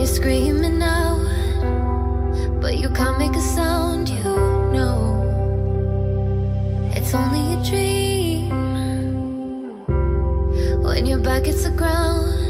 you're screaming out, but you can't make a sound, you know. It's only a dream. When your back hits the ground.